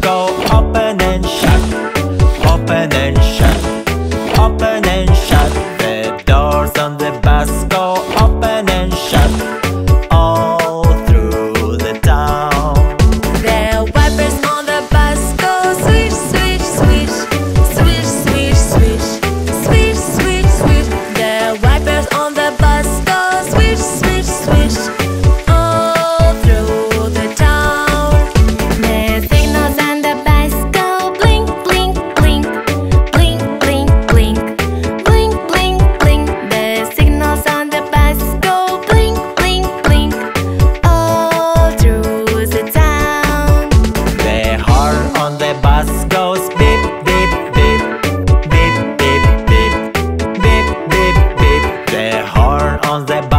go open and shut, open and shut, open and shut.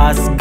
las